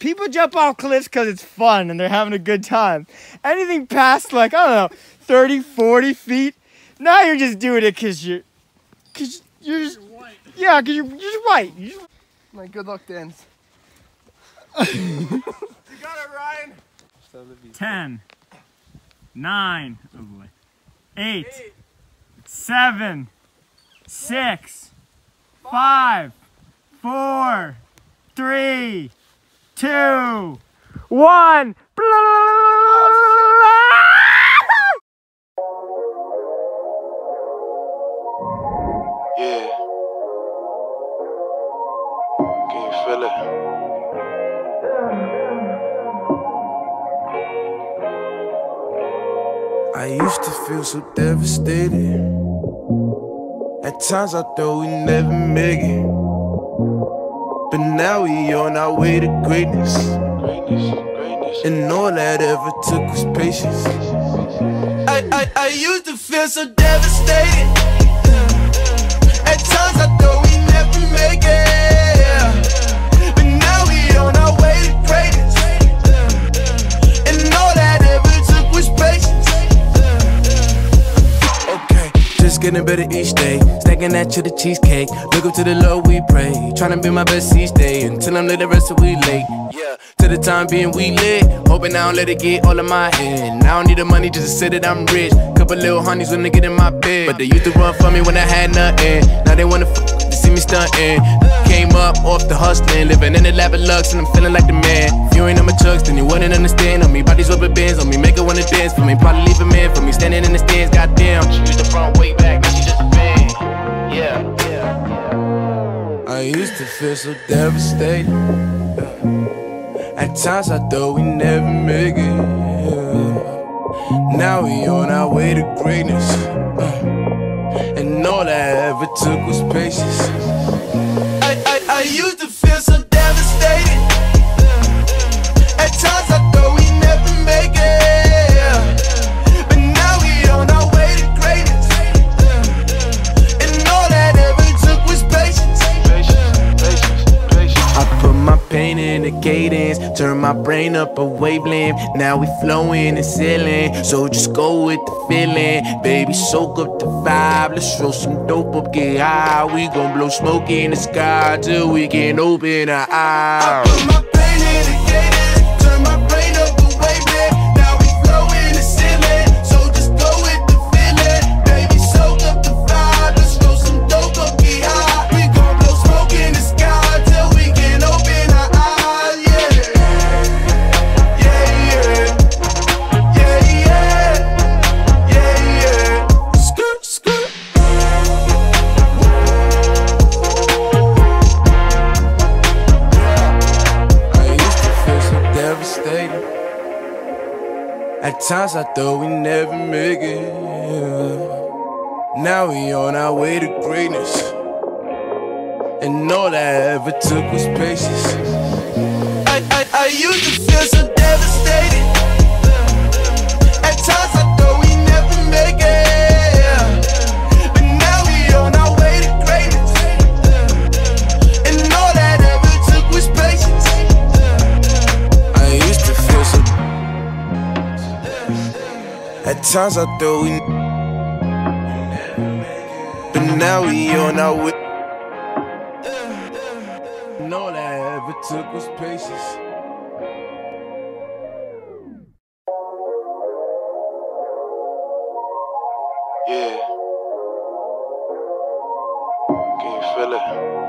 people jump off cliffs because it's fun and they're having a good time. Anything past like, I don't know, 30, 40 feet, now you're just doing it because you're, cause you're just, yeah, because you're, you're just white. You're just, My good luck dance. you got it, Ryan. 10, 9, oh boy, 8, 7, 6, 5, 4, 3, 2, 1. Yeah. Can you feel it? I used to feel so devastated. At times I thought we'd never make it. But now we on our way to greatness. And all that ever took was patience. I, I, I used to feel so devastated. At times I thought we never make it. Just getting better each day. Stacking that to the cheesecake. Look up to the Lord, we pray. Trying to be my best each day until I'm lit, the rest of we late. Yeah, to the time being we lit. Hoping I don't let it get all of my head. I don't need the money just to say that I'm rich. Couple little honeys when they get in my bed. But they used to run for me when I had nothing. Now they wanna f see me stunting. Came up off the hustling, living in the lap of lux, and I'm feeling like the man. If you ain't on my chucks, then you wouldn't understand on me. Bodies rubber bands on me, make it wanna dance for me. Probably leave a man for me, standing in the stands, goddamn. Used the front way feel so devastated. At times I thought we never make it. Now we on our way to greatness. And all I ever took was patience. I, I, I used to feel so devastated. Turn my brain up a wavelength. Now we flowing and sailing, so just go with the feeling. Baby, soak up the vibe, let's roll some dope up, get high. We gon' blow smoke in the sky till we can open our eyes. At times I thought we'd never make it. Now we on our way to greatness. And all I ever took was patience. I, I, I used to feel so devastated. At times I thought we. But now we on our way. And all I ever took was patience. Yeah. Can you feel it?